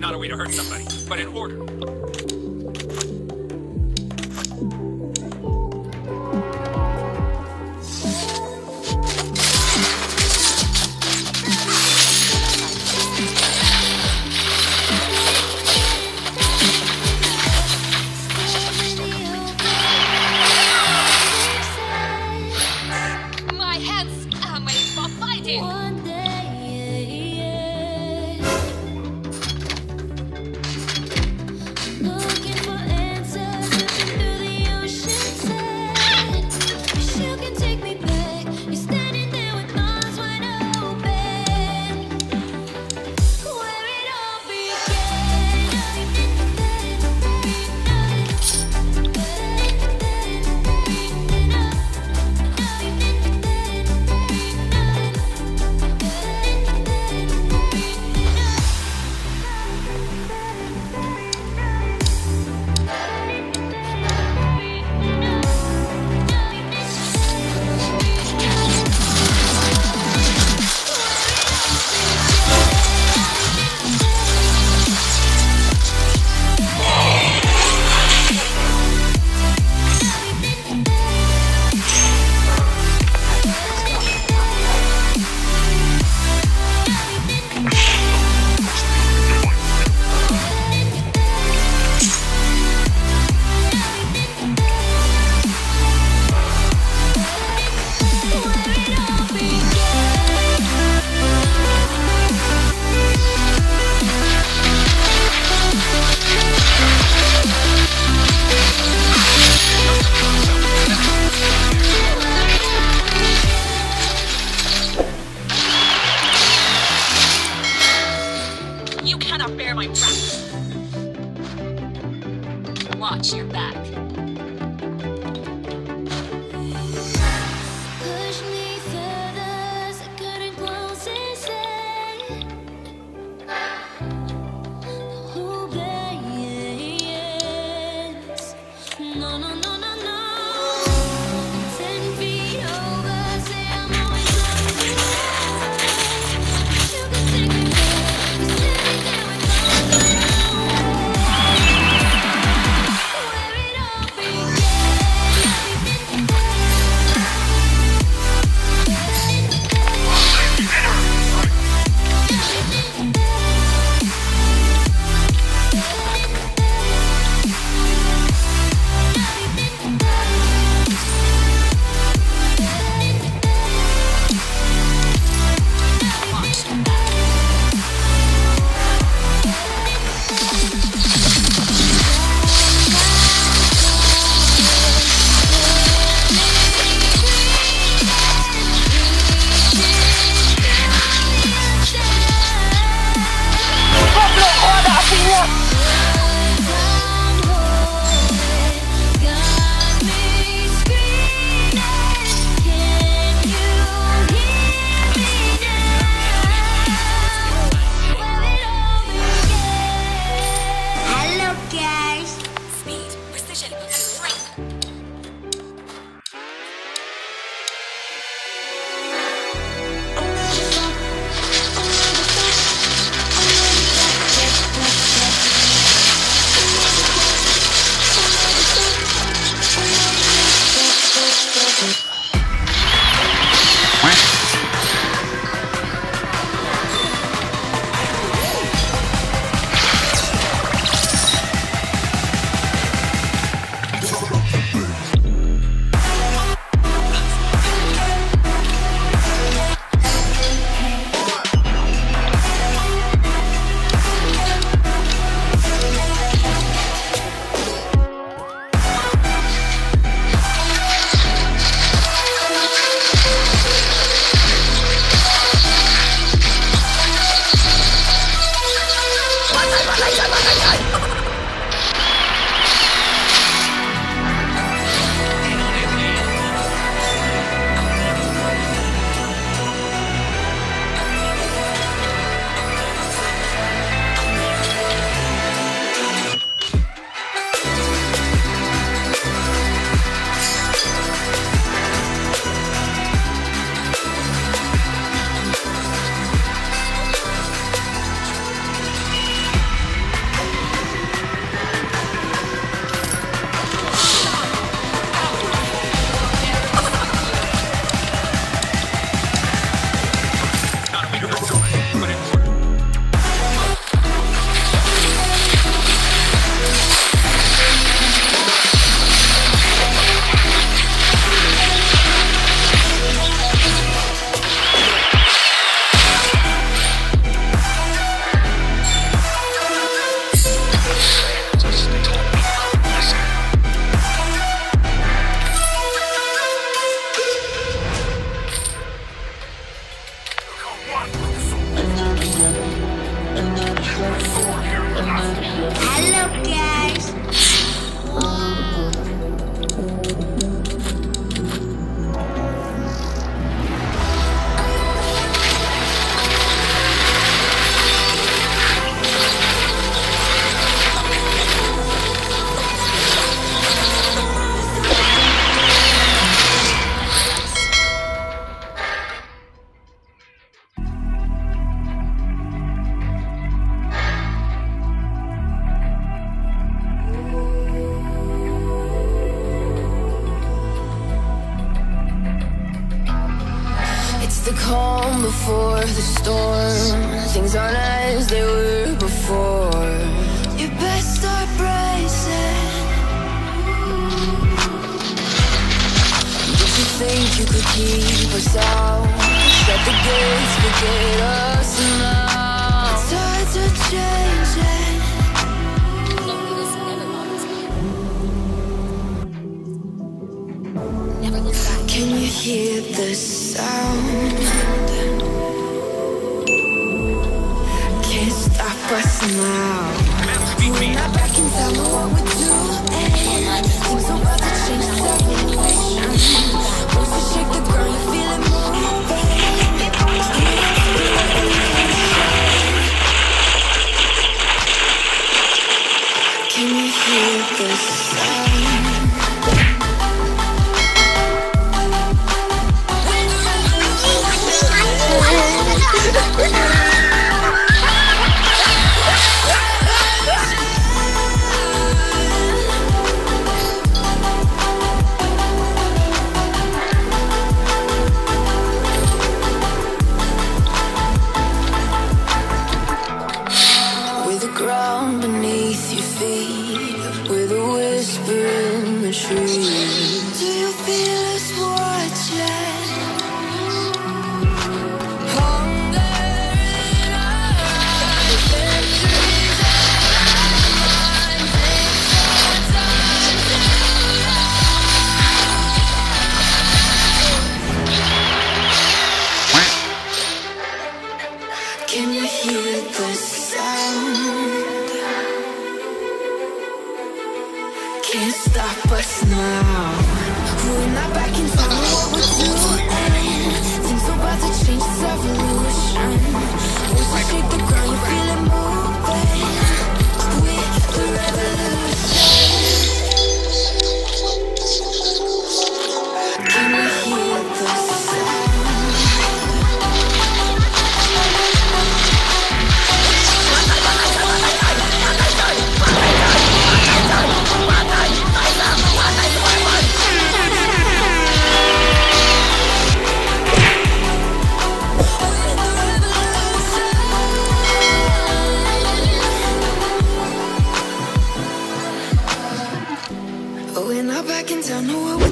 not a way to hurt somebody, but in order. not bear my friend. as they were before. You best start bracing. Did you think you could keep us out? Shut the gates, forget us now. The tides are changing. Can you hear the sound? but somehow back. What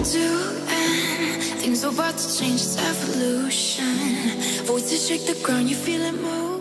do things are about to change, it's evolution. Voices shake the ground, you feel it move.